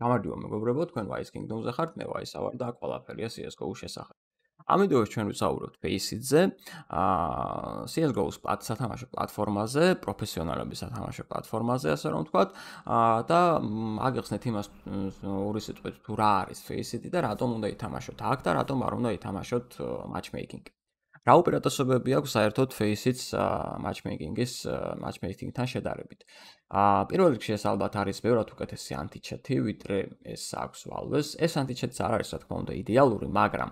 გამარჯობა მეგობრებო, თქვენ Wise Kingdom-ზე ხართ, მე Wise ვარ და ყველაფერია CS:GO-ს შესახებ. ამ ვიდეოში ჩვენ ვისაუბრებთ Faceit-ზე, აა CS:GO-ს სათამაშო პლატფორმაზე, პროფესიონალების სათამაშო პლატფორმაზე, ასე რომ ვთქვათ, აა და აგიხსნეთ იმას ორი სიტყვით თუ რა არის Faceit და რატომ უნდა ითამაშოთ აქ და რატომ არ უნდა ითამაშოთ matchmaking-ი. რა უპირატესობები აქვს საერთოდ Face-იც matchmaking-ის matchmaking-თან შედარებით? აა პირველ რიგში ეს ალბათ არის ბევრად უკეთესი anti-cheat-ი, ვიდრე ეს აქვს Valve-ს. ეს anti-cheat-ს არ არის, რა თქმა უნდა, იდეალური, მაგრამ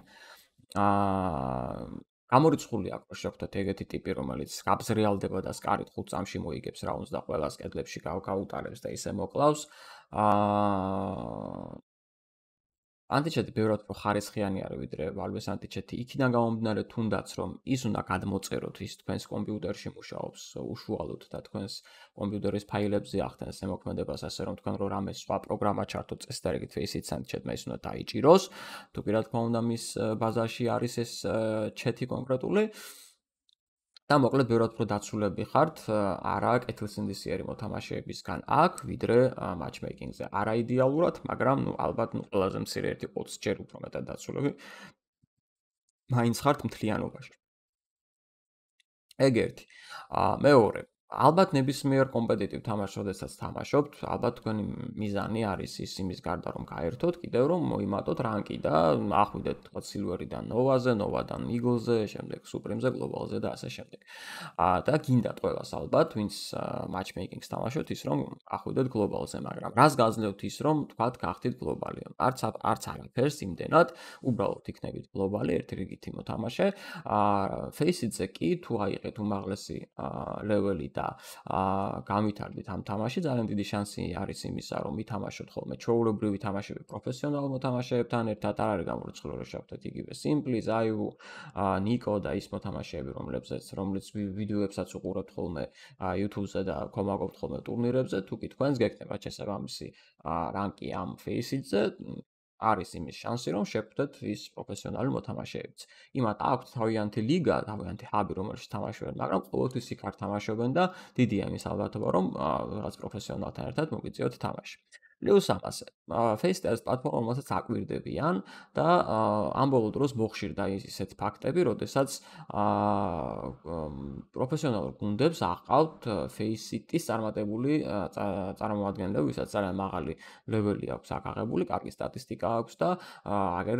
აა გამორიცხული აქვს, რო შევხვდეთ ეგეთი ტიპი, რომელიც გაბზრიალდება და სკარით 5 წამში მოიგებს რაუნდს და ყველას კედლებში გავკაუტარებს და ისე მოკლავს. აა ანტიჩეტი ბევრად უფრო ხარისხიანი არის ვიდრე Valve-ის ანტიჩეტი. იქიდან გამომდინარე თუნდაც რომ ის უნდა გადმოწეროთ ის თქვენს კომპიუტერში მუშაობს უშუალოდ და თქვენს კომპიუტერის ფაილებზე ახდენს ზემოქმედებას ასე რომ თქვენ რო რამე სხვა პროგრამა ჩართოთ წესდარიგით Face-ით ანტიჩეტმა ის უნდა დაიჭიროს. თუ კი რა თქმა უნდა მის ბაზაში არის ეს ჩეთი კონკრეტული. და მოკლედ ბევრად უფრო დაცულები ხართ არა კეთილსინდისიერი მოთამაშეებისგან აქ ვიდრე matchmaking-ზე. არა იდეალურად, მაგრამ ნუ ალბათ ნუ ყველაზე მცირე 1-20 ჯერ უფრო მეტად დაცულები. მაინც ხართ მთლიანობაში. ეგ ერთი. აა მეორე, ალბათ ნებისმიერ კომპეტიტივ თამაშს შესაძაც თამაშობთ, ალბათ თქვენი მიზანი არის ის იმის გარდა რომ გაერთოთ, კიდევ რომ მოიმატოთ რანკი და ახვიდეთ თქვა სილვერიდან ნოვაზე, ნოვადან მიგოზე, შემდეგ სუპრიმზე, გლობალზე და ასე შემდეგ. აა და გინდათ ყველას ალბათ, ვინც matchmaking-ს თამაშობთ, ის რომ ახვიდეთ გლობალზე, მაგრამ რას გაძლევთ ის რომ თქვა გახდით გლობალი? არც არც არაფერს იმდენად, უბრალოდ იქნებით გლობალი ერთი რიგითი მოთამაშე. აა Face-ზე კი თუ აიღეთ უმაღლესი აა level-ი და აა გამithardit ამ თამაში. ძალიან დიდი შანსი არის იმისა რომ ითამაშოთ ხოლმე ჩაურობრივი თამაშები პროფესიონალ მოთამაშეებთან ერთად. არ არის გამორიცხული რომ შევხვდეთ იგივე Simply, Zayu, Nico და ის მოთამაშეები რომლებზეც რომლის ვიდეოებსაც უყურებთ ხოლმე YouTube-ზე და კომაგობთ ხოლმე ტურნირებზე. თუ კი თქვენს გეკნება შესაბამისი რანკი ამ Face-ზე არის იმის შანსი, რომ შეხვდეთ ის პროფესიონალი მოთამაშეებიც. იმათ აქვს თავიანთი ლიგა, თავიანთი ჰაბი, რომელშიც თამაშობენ, მაგრამ ყოველთვის იქ არ თამაშობენ და დიდია იმის ალბათობა, რომ რაღაც პროფესიონალთან ერთად მოგიწიოთ თამაში. პლუს ამაზე, FaceTime პლატფორმა მასაც აკვირდებიან და ამ ბოლო დროს მოხშირდა ისეთ ფაქტები, როდესაც აა პროფესიონალურ გუნდებს აყავთ FaceIT-ის წარმატებული წარმომადგენლები, ვისაც ძალიან მაღალი ლეველი აქვს აკაღებული, კარგი სტატისტიკა აქვს და აგერ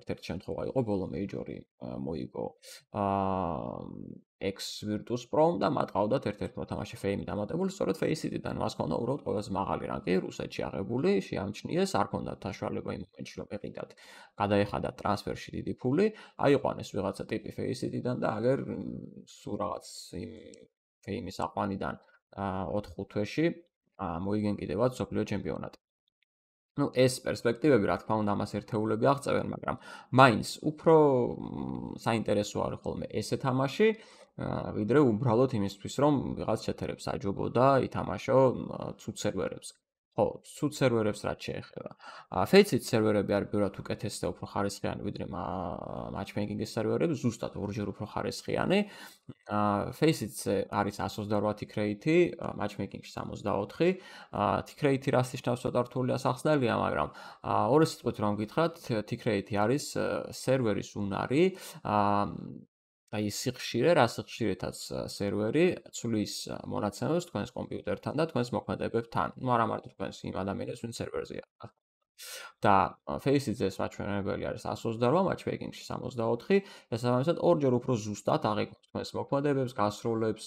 ერთ-ერთი შემთხვევა იყო ბოლო მეიჯორი მოიგო. აა X Virtus Pro და მათ ყავდათ ერთ-ერთი მოთამაშე Fame დამატებული, სწორედ Faceit-დან მას ჰქონდა უბრალოდ ყველაზე მაღალი რანკი რუსეთში აღებული, შეამჩნიეს, არ ჰქონდათ საშუალება იმ მომენტში რომ ეყიდათ, გადაეხადა ტრანსფერში დიდი ფული, აიყვანეს ვიღაცა ტიპი Faceit-დან და აგერ სულ რაღაც იმ Fame-ის აყვანიდან 4-5 თვეში მოიგენ კიდევაც სოფლიო ჩემპიონატი. ну ეს პერსპექტივები რა თქმა უნდა ამას ერთეულები აღწევენ მაგრამ მაინც უფრო საინტერესო არის ხოლმე ესე თამაში ვიდრე უბრალოდ იმისთვის, რომ ვიღაც შეთერებს აჯობო და ითამაშო ცუც სერვერებზე. ხო, სუთ სერვერებს რაც შეეხება. Faceit სერვერები არის ბევრად უკეთესი და უფრო ხარისხიანი ვიდრე matchmaking-ის სერვერები, ზუსტად ორჯერ უფრო ხარისხიანი. Faceit-ზე არის 128 tick rate-ი, matchmaking-ში 64. აა tick rate-ი რას ნიშნავს ცოტა რთულია სახსნელია, მაგრამ ორი სიტყვით რომ გითხრათ, tick rate-ი არის სერვერის უნარი. აი სიხშირე, რა სიხშირეთაც სერვერი ცვლის მონაცემებს თქვენს კომპიუტერთან და თქვენს მოქმედებებთან. ну არა მარტო თქვენს იმ ადამიანებს, ვინც სერვერზეა. და Face-ზე ეს მაჩვენებელი არის 128, matchmaking-ში 64, შესაბამისად ორჯერ უფრო ზუსტად აღიქვამს თქვენს მოქმედებებს, გასროლებს,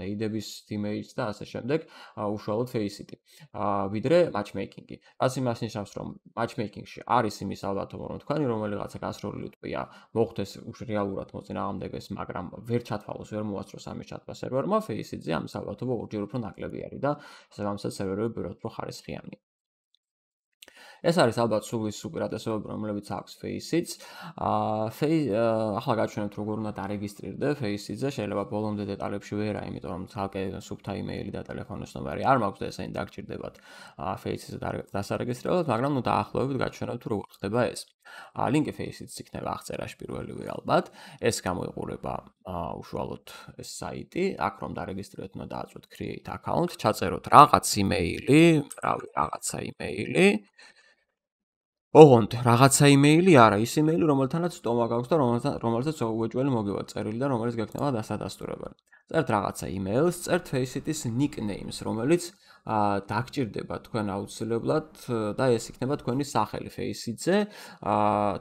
ნეიდების teammates და ასე შემდეგ, უშუალოდ Face-ით. აა ვიდრე matchmaking-ი. რაც იმას ნიშნავს, რომ matchmaking-ში არის იმის ალბათობა, რომ თქვენი რომელიღაცა გასროლილი ტყვია მოხდეს რეალურად მოწინააღმდეგეს, მაგრამ ვერ ჩათვალოს, ვერ მოასწროს ამის ჩათვლა სერვერმა, Face-ზე ამის ალბათობა ორჯერ უფრო ნაკლები არის და შესაბამისად სერვერები ბევრად უფრო ხარისხიანია. ეს არის ალბათ სულის უპირატესობები, რომლებიც აქვს Face-იც. აა Face ახლა გაჩვენებთ როგორ უნდა დარეგისტრირდე Face-ზე, შეიძლება ბოლომდე დეტალებში ვერა, იმიტომ რომ თალკე სუბთა იმეილი და ტელეფონის ნომერი არ მაქვს და ესენი დაგჭირდებათ აა Face-ზე დასარეგისტრირებად, მაგრამ ნუ დაახლოებით გაჩვენებთ როგორ ხდება ეს. ლინკი Face-იც იქნება აღწერაში პირველივე ალბათ. ეს გამოიყურება უშუალოდ ეს საიტი, აქ რომ დარეგისტრიროთ, უნდა დააწვეთ create account, ჩაწეროთ რაღაც იმეილი, რავი, რაღაცა იმეილი. ოღონდ რაღაცა იმეილი არა, ის იმეილი, რომელთანაც სტომა გაქვს და რომელთანაც უეჭველი მოგივა წერილი და რომელიც გექნება დასადასტურებელი. წერთ რაღაცა იმეილს, წერთ Face-ის nicknames, რომელიც დაგჭირდება თქვენ აუცილებლად და ეს იქნება თქვენი სახელი Face-ზე.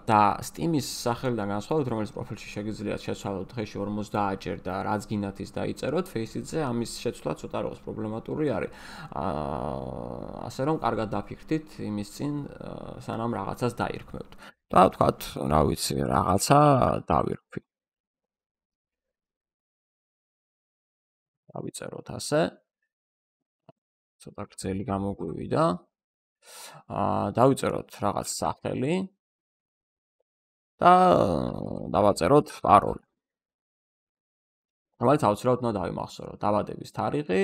და Steam-ის სახელიდან განსხვავებით, რომელიც პროფილში შეგიძლიათ შეცვალოთ დღეში 50-ჯერ და რაც გინათ ის დაიწეროთ Face-ზე, ამის შეცვლა ცოტა როგორც პრობლემატური არის. ასე რომ კარგად დაფიქრდით იმის წინ სანამ რაღაცას დაირქმევთ. და ვთქვათ, რა ვიცი, რაღაცა დავირქვი. დავიწეროთ ასე. ცოტა გრძელი გამოგვივიდა. აა დავიწეროთ რაღაც სახელი და დავაწეროთ პაროლი. რომელიც აუცილებლად უნდა დავიმახსოვროთ. დაბადების თარიღი.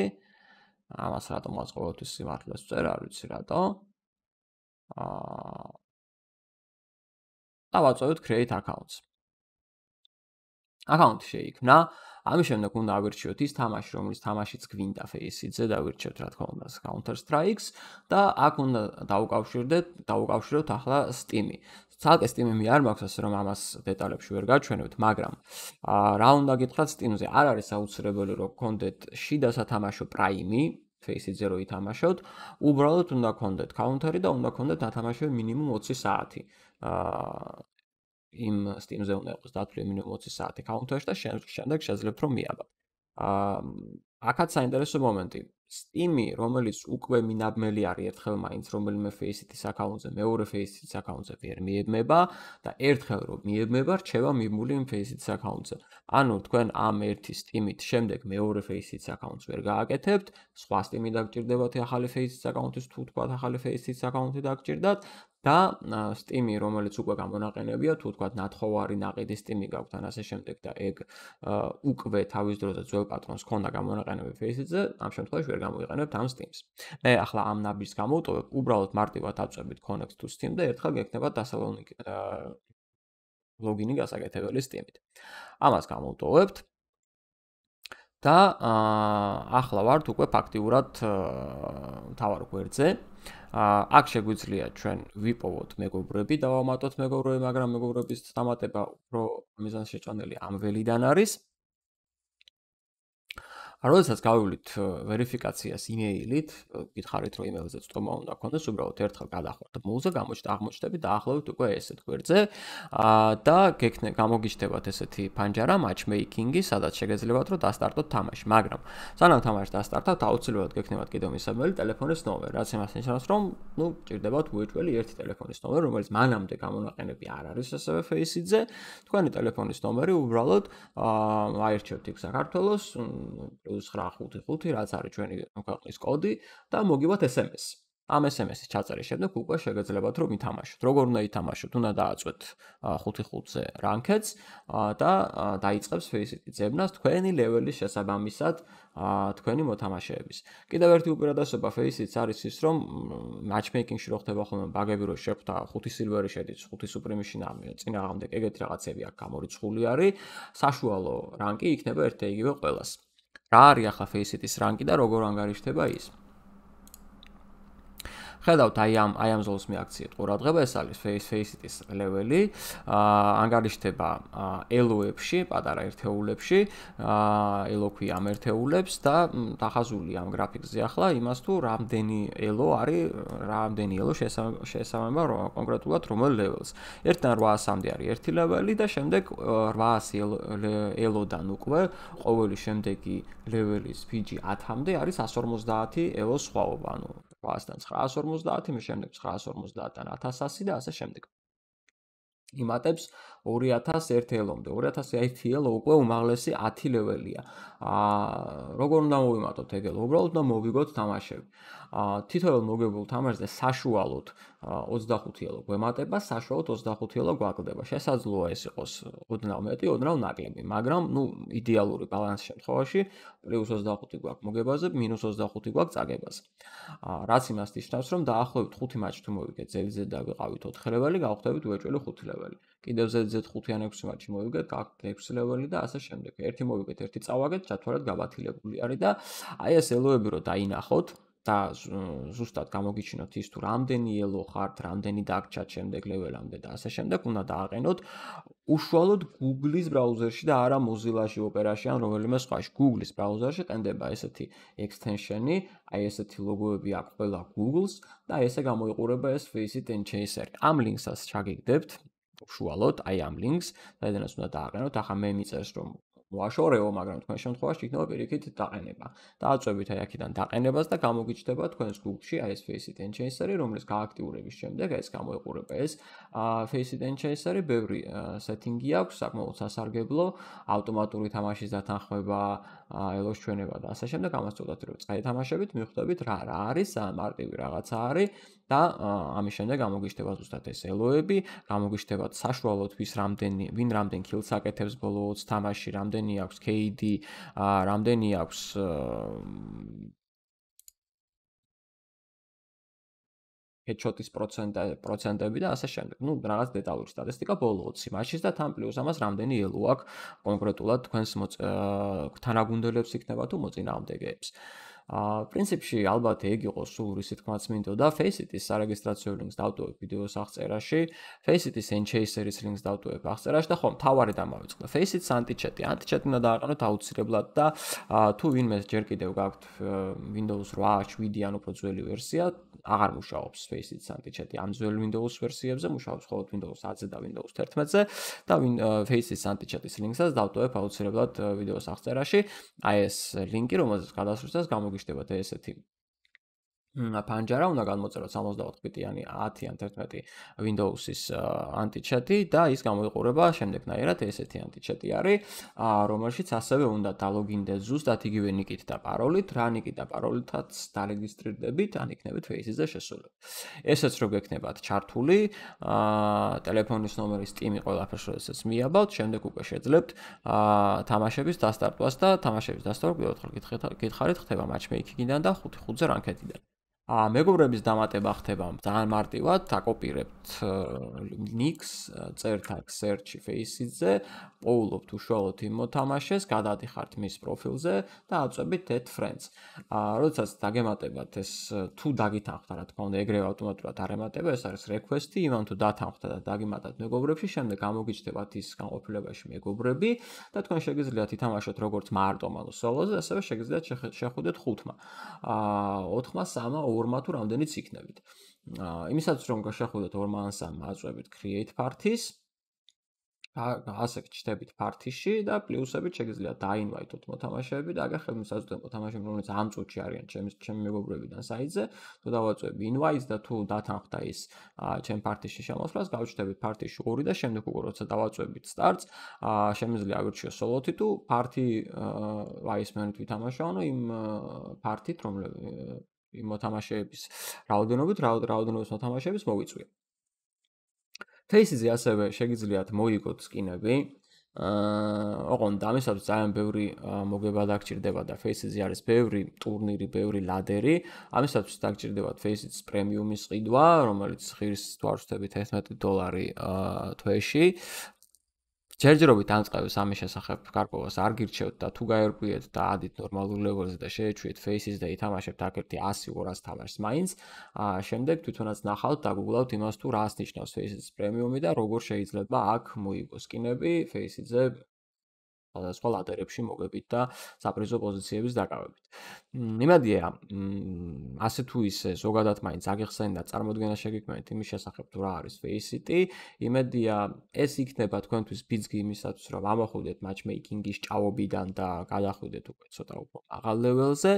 ამას რატომაც ყოველთვის სიმართლეს ვწერ, არ ვიცი რატო. აა დავაწევთ create accounts. აკაუნტი შეიქმნა. ამის შემდეგ უნდა ავირჩიოთ ის თამაში, რომელიც თამაშიც გვინდა Face-ზე, დავირჩიოთ რა თქმა უნდა Counter Strike-ს და აქ უნდა დაუკავშირდეთ, დაუკავშიროთ ახლა Steam-ი. ცალკე Steam-ი არ მაქვს ასე რომ ამას დეტალებში ვერ გაჩვენებთ, მაგრამ აა რა უნდა გითხრათ Steam-ზე? არ არის აუცილებელი რომ გქონდეთ შიდა სათამაშო Prime-ი, Face-ზე რო ითამაშოთ, უბრალოდ უნდა გქონდეთ Counter-ი და უნდა გქონდეთ ათამაშო მინიმუმ 20 საათი. აა იმ Steam-ზე უნდა იყოს დათვლილი მინიმუმ 20 საათი counter-ში და შემდეგ შეძლებთ რომ მიაბა. აა აქაც საინტერესო მომენტი. Steam-ი, რომელიც უკვე მინაბმელი არის ერთხელ მაინც რომელიმე Face-ის აკაუნტზე, მეორე Face-ის აკაუნტზე ვერ მიებმება და ერთხელ რომ მიებმება, რჩება მიმული იმ Face-ის აკაუნტზე. ანუ თქვენ ამ ერთი Steam-ით შემდეგ მეორე Face-ის აკაუნტს ვერ გააკეთებთ, სხვა Steam-ი დაგჭირდებათ ახალი Face-ის აკაუნტის თუ თქვა ახალი Face-ის აკაუნტი დაგჭირდათ და სტიმი, რომელიც უკვე გამონაყენებია, თუ თქვა ნათხოვარი ნაყიდი სტიმი გაქვთ ან ასე შემდეგ და ეგ უკვე თავის დროზე ძველ პატრონს ქონდა გამონაყენები ფეისზე, ამ შემთხვევაში ვერ გამოიყენებთ ამ სტიმს. მე ახლა ამ ნაბიჯს გამოვტოვებ, უბრალოდ მარტივად აწვევით connect to steam და ერთხელ გეკნება დასალონიკი ლოგინი გასაკეთებელი steam-ით. ამას გამოვტოვებთ. და აა ახლა ვართ უკვე ფაქტიურად თავარ გვერდზე. აა აქ შეგვიძლია ჩვენ ვიპოვოთ მეგობრები და ვამატოთ მეგობრები, მაგრამ მეგობრების დამატება უფრო მიზანშეჭანელი ამ ველიდან არის. როდესაც გავივლით ვერიფიკაციას იმეილით, გითხარით რომ იმეილზე წტომა უნდა გქონდეს, უბრალოდ ერთხელ გადახვართ მულზე, გამოჩნდა აღმოჩნდები და ახლავთ უკვე ესეთ გვერდზე. აა და გექნე გამოგიჩნდებათ ესეთი ფანჯარა matchmaking-ი, სადაც შეგეძლებათ რომ დასტარტოთ თამაში, მაგრამ სანამ თამაში დასტართავთ, აუცილებლად გექნებათ კიდევ მისამელი ტელეფონის ნომერი, რაც იმას ნიშნავს, რომ ნუ ჭირდებათ უეჭველი ერთი ტელეფონის ნომერი, რომელიც მანამდე გამონაყენები არ არის ასევე Face-ზე. თქვენი ტელეფონის ნომერი უბრალოდ აა აირჩიოთ იქ საქართველოს +955 რაც არის ჩვენი ქვეყნის კოდი და მოგივათ SMS. ამ SMS-ის ჩაწერის შემდეგ უკვე შეგეძლებათ რომ ითამაშოთ. როგორ უნდა ითამაშოთ? უნდა დააწვეთ 55-ზე რანკედს და დაიწყებს Facebook-ი ძებნას თქვენი ლეველის შესაბამისად თქვენი მოთამაშეების. კიდევ ერთი უპირატესობა Facebook-ის არის ის, რომ matchmaking-ში რო ხდება ხოლმე ბაგები რო შეხვდა 5 სილვერი შედის, 5 სუპრიმიში ნამი, წინააღმდეგ ეგეთი რაღაცები აქ გამორიცხული არის. საშუალო რანკი იქნება ერთ და იგივე ყველას. რა არის ახლა Face-ის რანკი და როგორ ანგარიშდება ის? ხედავთ აი ამ აი ამ ზოლს მეაქციეთ ყურადღება ეს არის face face-ის ლეველი. აა ანგარიშდება ელოებში პატარა ერთეულებში აა ელოქვი ამ ერთეულებს და დახაზული ამ გრაფიკზე ახლა იმას თუ რამდენი ელო არის რამდენი ელო შესაბამება კონკრეტულად რომელ ლეველს 1-დან 800-მდე არის ერთი ლეველი და შემდეგ 800 ელოდან უკვე ყოველი შემდეგი ლეველის PG 10-მდე არის 150 ელო სხვაობა ანუ 800-დან 950, მის შემდეგ 950-დან 1100 და ასე შემდეგ. იმატებს 2001 ელომდე. 2001 ელო უკვე უმაღლესი 10 ლეველია. აა როგორ უნდა მოვიმატოთ ეგ ელო? უბრალოდ უნდა მოვიგოთ თამაშები. აა თითოეულ მოგებულ თამაშზე საშუალოდ აა 25-ელო გვემატება, საშუალოდ 25-ელო გვაკლდება. შესაძლოა ეს იყოს ოდნავ მეტი, ოდნავ ნაკლები, მაგრამ ну იდეალური ბალანსის შემთხვევაში +25 გვაქვს მოგებაზე, -25 გვაქვს წაგებაზე. რაც იმას ნიშნავს, რომ დაახლოებით 5 მატჩი თუ მოვიგეთ ზედიზედ დავიყავით 4 ლეველი, გავხდებით უეჭველი 5 ლეველი. კიდევ ზედიზედ 5-იან 6 მატჩი მოვიგეთ, გავხდეთ 6 ლეველი და ასე შემდეგ. ერთი მოვიგეთ, ერთი წავაგეთ, ჩათვალეთ გაბათილებული არის და აი ეს ელოები რო დაინახოთ, და ზუსტად გამოგიჩინოთ ის თუ რამდენი ელო ხართ, რამდენი დაგჭათ შემდეგ ლეველამდე და ასე შემდეგ, უნდა დააყენოთ უშუალოდ Google-ის ბრაუზერში და არა Mozilla-ში, Opera-ში ან რომელიმე სხვაში. Google-ის ბრაუზერში ყენდება ესეთი extension-ი, აი ესეთი ლოგოები აქვს ყველა Google-ს და ესე გამოიყურება ეს Faceit Enhancer. ამ ლინკსაც ჩაგიგდებთ უშუალოდ, აი ამ ლინკს, საიდანაც უნდა დააყენოთ. ახლა მე მიწერს რომ მოაშორეო, მაგრამ თქვენ შემთხვევაში იქნება პირიქით დაყენება. დააწვევით აი აქედან დაყენებას და გამოგიჩნდება თქვენს Google-ში აი ეს Faceit Enhancer-ი, რომელიც გააქტიურების შემდეგ ეს გამოიყურება ეს Faceit Enhancer-ი, ბევრი setting-ი აქვს, საკმაოდ სასარგებლო, ავტომატური თამაშის დათანხმება, ელოს ჩვენება და ასე შემდეგ, ამას წოდათ რომ წაეთამაშებით, მიხვდებით რა რა არის, მარტივი რაღაცა არის და ამის შემდეგ გამოგიჩნდება ზუსტად ეს ელოები, გამოგიჩნდება საშუალოდ ვის რამდენი, ვინ რამდენ kills აკეთებს ბოლო 20 თამაში, რამდენი აქვს KD, რამდენი აქვს headshot-ის პროცენტები და ასე შემდეგ. ნუ რაღაც დეტალური სტატისტიკა ბოლო 20 მატჩის და თან პლუს ამას რამდენი ელო აქვს კონკრეტულად თქვენს თანაგუნდელებს იქნება თუ მოწინააღმდეგეებს. აა პრინციპში ალბათ ეგ იყოს სულ რისი თქმაც მინდოდა Faceit-ის სარეგისტრაციო ლინკს დავტოვებ ვიდეოს აღწერაში, Faceit-ის Enchaser-ის ლინკს დავტოვებ აღწერაში და ხომ თავარი დამავიწყდა. Faceit-ს anti-chat-ი, anti-chat-ი უნდა დააყენოთ აუცილებლად და თუ ვინმე ჯერ კიდევ გაქვთ Windows 8, 7 ან უფრო ძველი ვერსია, აღარ მუშაობს Faceit-ს anti-chat-ი ამ ძველ Windows ვერსიებზე, მუშაობს მხოლოდ Windows 10-ზე და Windows 11-ზე და Faceit-ის anti-chat-ის ლინკსაც დავტოვებ აუცილებლად ვიდეოს აღწერაში. აი ეს ლინკი, რომელზეც გადასვლისას გამო მოგიშდებათ ესეთი პანჯარა უნდა გამოწეროთ 64 ბიტიანი 10 ან 11 Windows-ის anti-chat-ი და ის გამოიყურება შემდეგნაირად ესეთი anti-chat-ი არის, რომელშიც ასევე უნდა დალოგინდეთ ზუსტად იგივე ნიკით და პაროლით, რა ნიკით და პაროლითაც დარეგისტრირდებით, ან იქნებით Face-ზე შესული. ესეც რო გექნებათ ჩართული, აა ტელეფონის ნომერის ტიმი ყველაფერს როდესაც მიაბავთ, შემდეგ უკვე შეძლებთ აა თამაშების დასტარტვას და თამაშების ერთხელ გითხარით, ხდება matchmaking-დან და 5-5-ზე რანკეტიდან. ა მეგობრების დამატება ხდება ძალიან მარტივად, დაკოპირებთ links, წერთ აქ search face-ზე, პოულობთ უშუალოდ იმ მოთამაშეს, გადადიხართ მის პროფილზე და აწვევით add friends. ა როდესაც დაგემატებათ ეს თუ დაგითანხმდა, რა თქმა უნდა, ეგრევე ავტომატურად არ ემატება, ეს არის request-ი, იმან თუ დათანხმდა და დაგიმატათ მეგობრებში, შემდეგ გამოგიჩნდებათ ის განყოფილებაში მეგობრები და თქვენ შეგიძლიათ ითამაშოთ როგორც მარტო მალო solo-ზე, ასევე შეგიძლიათ შეხვდეთ ხუთმა. ა 4-მა, 3-მა, 2-მა თუ რამდენიც იქნებით. აა იმისაც რომ გაშახვდეთ 2-მა ან 3-მა აწვევით create parties ასე გჩნდებით პარტიში და პლუსებით შეგიძლიათ დაინვაითოთ მოთამაშეები და აგერ ხელმისაწვდომი მოთამაშეები რომელიც ამ წუთში არიან ჩემი ჩემი მეგობრებიდან საიტზე თუ დავაწვევ ინვაიტს და თუ დათანხმდა ის ჩემ პარტიში შემოსვლას გავჩნდებით პარტიში ორი და შემდეგ უკვე როცა დავაწვევით სტარტს შემიძლია აგრჩიო სოლოთი თუ პარტი ვაისმენით ვითამაშავ ანუ იმ რომლებიც იმ მოთამაშეების რაოდენობით რაოდენობის მოთამაშეების მოვიწვია Face-ზე ასევე შეგიძლიათ მოიგოთ სკინები. აა, ოღონდ ამისათვის ძალიან ბევრი მოგება დაგჭირდება და Face-ზე არის ბევრი ტურნირი, ბევრი ლადერი. ამისათვის დაგჭირდებათ Face-ის პრემიუმის ყიდვა, რომელიც ღირს თუ არ ვწდებით 11 დოლარი აა თვეში. ჯერჯერობით ამწყევს ამის შესახებ გარკვევას არ გირჩევთ და თუ გაერკვიეთ და ადით ნორმალურ ლეველზე და შეეჩვიეთ Faces და ითამაშებთ აკერთი 100-200 თამაშს მაინც, შემდეგ თვითონაც ნახავთ და გუგლავთ იმას თუ რას ნიშნავს Faces პრემიუმი და როგორ შეიძლება აქ მოიგოს სკინები Faces-ზე სხვადასხვა ლადერებში მოგებით და საპრიზო პოზიციების დაკავებით. იმედია, ასე თუ ისე ზოგადად მაინც აგიხსენდა წარმოდგენა შეგიქმნით იმის შესახებ თუ რა არის Faceit-ი. იმედია, ეს იქნება თქვენთვის ბიძგი იმისათვის, რომ ამოხვიდეთ matchmaking-ის ჭაობიდან და გადახვიდეთ უკვე ცოტა უფრო აღალ ლეველზე.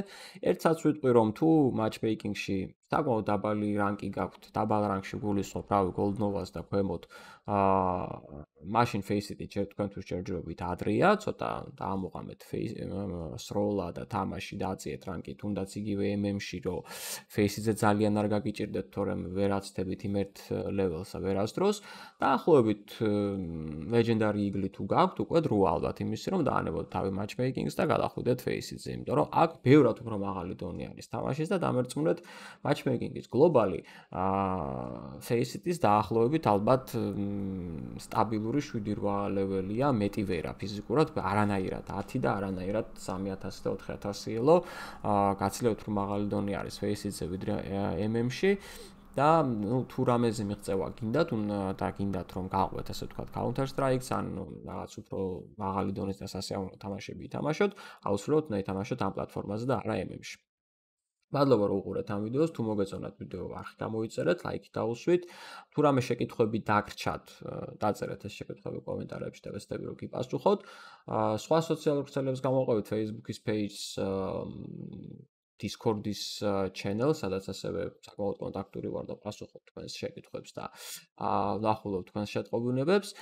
ერთსაც ვიტყვი, რომ თუ matchmaking-ში საკმაოდ დაბალი რანკი გაქვთ, დაბალ რანკში გულისხმობ, რავი, Gold Nova-ს და ქვემოთ აა მაშინ Face-ით ჯერ თქვენთვის ჯერჯერობით ადრეა, ცოტა დაამოყამეთ Face-სროლა და თამაში დააციეთ რანკი, თუნდაც იგივე MM-ში, რომ Face-ზე ძალიან არ გაგიჭirdეთ, თორემ ვერაცდებით იმ ერთ level-სა ვერასდროს. დაახლოებით Legendary Eagle თუ გაქვთ, უკვე დრო ალბათ იმისი, რომ დაანებოთ თავი matchmaking-ს და გადახვიდეთ Face-ზე, იმიტომ რომ აქ ბევრად უფრო მაღალი დონე არის თამაშის და დამერწმუნეთ matchmaking-ის გლობალი აა Face-ის დაახლოებით ალბათ სტაბილური 7-8 ლეველია, მეტი ვერა ფიზიკურად, არანაირად 10 და არანაირად 3000 და 4000 ელო. აა გაცილებით უფრო მაღალი დონე არის Face-ზე ვიდრე MM-ში. და ნუ თუ რამეზე მიღწევა გინდათ, და გინდათ რომ გაყვეთ ასე ვთქვათ Counter Strike-ს ან რაღაც უფრო მაღალი დონის და სასიამოვნო თამაშები ითამაშოთ, აუცილებლად უნდა ითამაშოთ ამ პლატფორმაზე და არა MM-ში. მადლობა რომ უყურეთ ამ ვიდეოს. თუ მოგეწონათ ვიდეო, არხი გამოიწერეთ, ლაიქი დაუსვით. თუ რამე შეკითხვები დაგრჩათ, დაწერეთ ეს შეკითხვები კომენტარებში და ვეცდები რომ გიპასუხოთ. სხვა სოციალურ ქსელებს გამოყვებით Facebook-ის page-ს, Discord-ის channel, სადაც ასევე საკმაოდ კონტაქტური ვარ და პასუხობ თქვენს შეკითხვებს და აა ვნახულობ თქვენს შეტყობინებებს.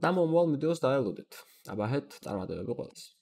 და მომავალ ვიდეოს დაელოდეთ. აბა ჰეთ წარმატებები ყველას.